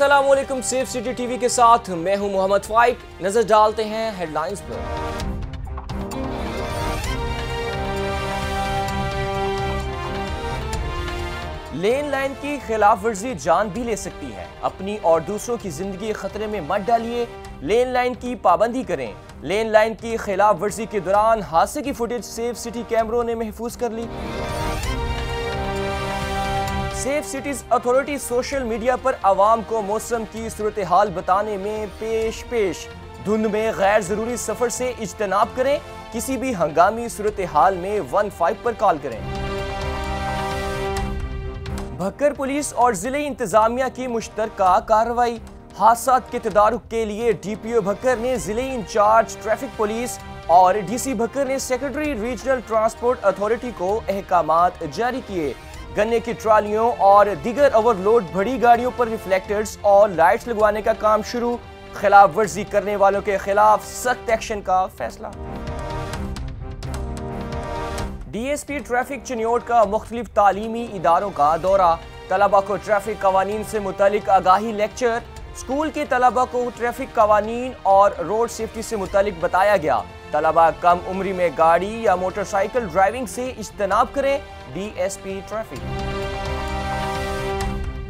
السلام علیکم، safe city T V کے ساتھ میں ہوں محمد فائق۔ نظر ڈالتے ہیں ہیڈ لائنز پر۔ لین لائن کی خلاف ورزی جان بھی لے سکتی ہے۔ اپنی اور دوسروں کی زندگی خطرے میں مت ڈالیے۔ لین لائن کی پابندی کریں۔ لین لائن کی خلاف ورزی کے دوران حادثے کی فوٹیج سیف سٹی کیمروں نے محفوظ کر لی۔ Safe cities authority social media پر عوام کو موسم کی صورتحال بتانے میں پیش پیش۔ دھند میں غیر ضروری سفر سے اجتناب کریں، کسی بھی ہنگامی صورتحال میں ون فائیو پر کال کریں۔ بھکر پولیس اور ضلع انتظامیہ کی مشترکہ کارروائی۔ حادثات کے تدارک کے لیے ڈی پی او بھکر نے ضلع انچارج ٹریفک پولیس اور ڈی سی بھکر نے سیکرٹری ریجنل ٹرانسپورٹ اتھارٹی کو احکامات جاری کیے۔ گنے کی ٹرالیوں اور دیگر اوور لوڈ بڑی گاڑیوں پر ریفلیکٹرز اور لائٹس لگوانے کا کام شروع۔ خلاف ورزی کرنے والوں کے خلاف سخت ایکشن کا فیصلہ۔ D S P traffic Chiniot کا مختلف تعلیمی اداروں کا دورہ۔ طلبہ کو ٹریفک قوانین سے متعلق آگاہی لیکچر اسکول کے طلبہ کو ٹریفک قوانین اور روڈ سیفٹی سے متعلق بتایا گیا۔ طلبہ کم عمری میں گاڑی یا موٹر سائیکل ڈرائیونگ سے اجتناب کریں۔ D S P traffic.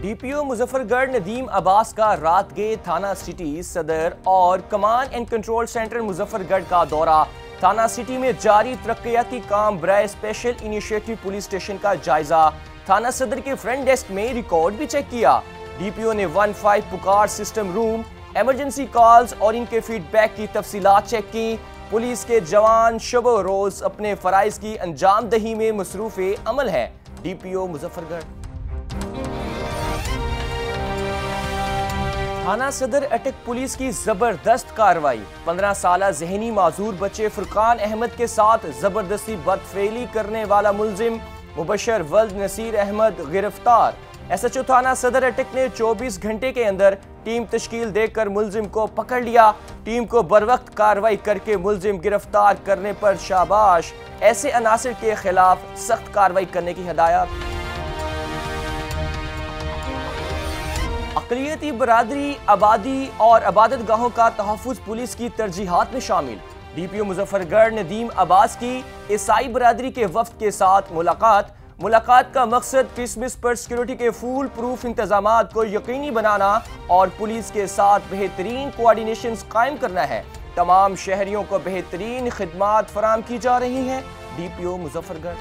D P O Muzaffargarh Nadeem Abbas کا رات گے تھانہ سٹی صدر اور کمان اینڈ کنٹرول سینٹر مظفر گڑھ کا دورہ۔ تھانہ سٹی میں جاری ترقیاتی کام برائے اسپیشل انیشیٹو پولیس اسٹیشن کا جائزہ۔ تھانہ صدر کے فرنٹ ڈیسک میں ریکارڈ بھی چیک کیا۔ ڈی پی او نے ون فائیو پکار سسٹم روم، ایمرجنسی کالز اور ان کے فیڈ بیک کی تفصیلات چیک کی پولیس کے جوان شب و روز اپنے فرائض کی انجام دہی میں مصروف عمل ہے۔ ڈی پی او مظفر گڑھ تھانہ صدر اٹک پولیس کی زبردست کاروائی پندرہ سالہ ذہنی معذور بچے فرقان احمد کے ساتھ زبردستی بدفعلی کرنے والا ملزم۔ مبشر ولد نصیر احمد گرفتار۔ ایس ایچ او تھانہ صدر اٹک نے چوبیس گھنٹے کے اندر ٹیم تشکیل دے کر ملزم کو پکڑ لیا۔ ٹیم کو بروقت کاروائی کر کے ملزم گرفتار کرنے پر شاباش۔ ایسے عناصر کے خلاف سخت کاروائی کرنے کی ہدایات اقلیتی برادری، آبادی اور عبادت گاہوں کا تحفظ پولیس کی ترجیحات میں شامل۔ D P O Muzaffargarh Nadeem عباس کی عیسائی برادری کے وفد کے ساتھ ملاقات۔ ملاقات کا مقصد کرسمس پر سیکیورٹی کے فول پروف انتظامات کو یقینی بنانا اور پولیس کے ساتھ بہترین کوارڈینیشنز قائم کرنا ہے۔ تمام شہریوں کو بہترین خدمات فراہم کی جا رہی ہیں۔ D P O Muzaffargarh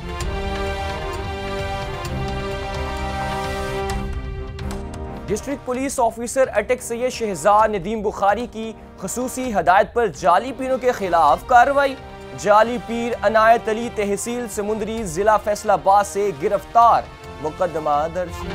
district police officer Attock Syed Shahzad Nadeem Bukhari کی خصوصی ہدایت پر جعلی پیروں کے خلاف کارروائی۔ جعلی پیر عنایت علی تحصیل سمندری ضلع فیصلہ آباد سے گرفتار، مقدمہ درج۔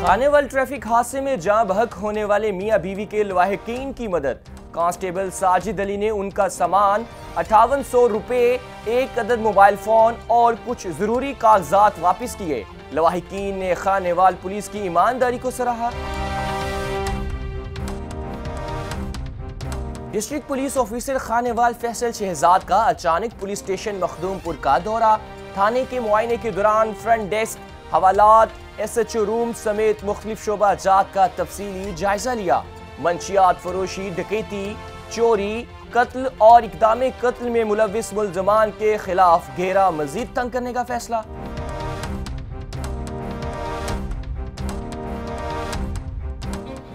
خانے وال ٹریفک حادثے میں جاں بحق ہونے والے میاں بیوی کے لواحقین کی مدد۔ کانسٹیبل ساجد علی نے ان کا سامان، اٹھاون سو روپے، ایک عدد موبائل فون اور کچھ ضروری کاغذات واپس کیے۔ لواحقین نے خانیوال پولیس کی ایمانداری کو سراہا۔ District police officer Khanewal Faisal Shahzad کا اچانک پولیس اسٹیشن مخدوم پور کا دورہ۔ تھانے کے معائنے کے دوران فرنٹ ڈیسک، حوالات ایس ایچ او روم سمیت مختلف شعبہ جات کا تفصیلی جائزہ لیا۔ منشیات فروشی، ڈکیتی، چوری، قتل اور اقدام قتل میں ملوث ملزمان کے خلاف گھیرا مزید تنگ کرنے کا فیصلہ۔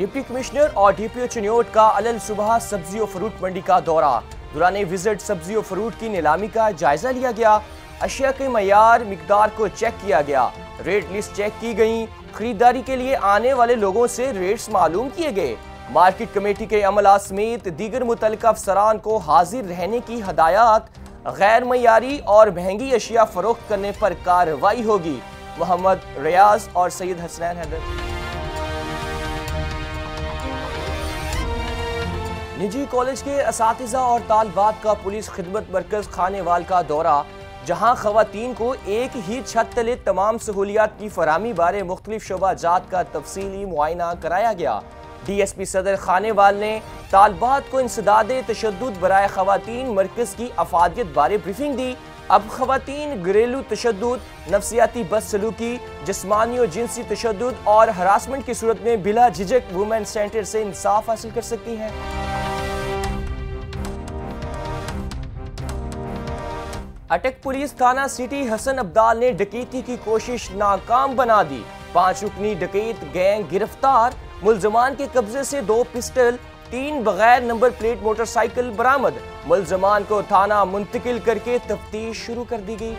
ڈپٹی کمشنر اور ڈی پی او چنیوٹ کا علل صبح سبزی و فروٹ منڈی کا دورہ۔ دوران وزٹ سبزی و فروٹ کی نیلامی کا جائزہ لیا گیا۔ اشیاء کے معیار مقدار کو چیک کیا گیا۔ ریٹ لسٹ چیک کی گئی خریداری کے لیے آنے والے لوگوں سے ریٹس معلوم کیے گئے۔ مارکیٹ کمیٹی کے عملہ سمیت دیگر متعلقہ افسران کو حاضر رہنے کی ہدایات، غیر معیاری اور مہنگی اشیاء فروخت کرنے پر کارروائی ہوگی۔ محمد ریاض اور سید حسنین حیدر۔ نجی کالج کے اساتذہ اور طالبات کا پولیس خدمت مرکز خانے وال کا دورہ، جہاں خواتین کو ایک ہی چھت تلے تمام سہولیات کی فراہمی بارے مختلف شعبہ جات کا تفصیلی معائنہ کرایا گیا۔ ڈی ایس پی صدر خانے وال نے طالبات کو انسداد تشدد برائے خواتین مرکز کی افادیت بارے بریفنگ دی۔ اب خواتین گھریلو تشدد، نفسیاتی بد سلوکی، جسمانی اور جنسی تشدد اور ہراسمنٹ کی صورت میں بلا جھجک وومن سینٹر سے انصاف حاصل کر سکتی ہیں۔ اٹک پولیس تھانہ سٹی حسن عبدال نے ڈکیتی کی کوشش ناکام بنا دی۔ پانچ رکنی ڈکیت گینگ گرفتار، ملزمان کے قبضے سے دو پسٹل، تین بغیر نمبر پلیٹ موٹر سائیکل برامد ملزمان کو تھانہ منتقل کر کے تفتیش شروع کر دی گئی۔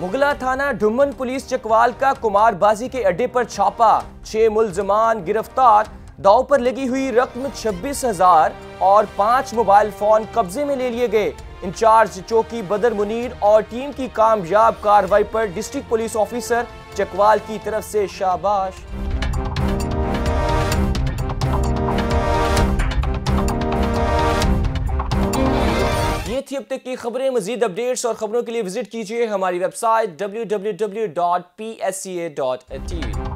مغلہ تھانہ ڈھمن پولیس چکوال کا کمار بازی کے اڈے پر چھاپا۔ چھ ملزمان گرفتار داؤ پر لگی ہوئی رقم چھبیس ہزار اور پانچ موبائل فون قبضے میں لے لیے گئے۔ انچارج چوکی بدر منیر اور ٹیم کی کامیاب کاروائی پر ڈسٹرکٹ پولیس آفیسر چکوال کی طرف سے شاباش۔ یہ تھی اب تک کی خبریں۔ مزید اپڈیٹس اور خبروں کے لیے وزٹ کیجیے ہماری ویب سائٹ www.psca.tv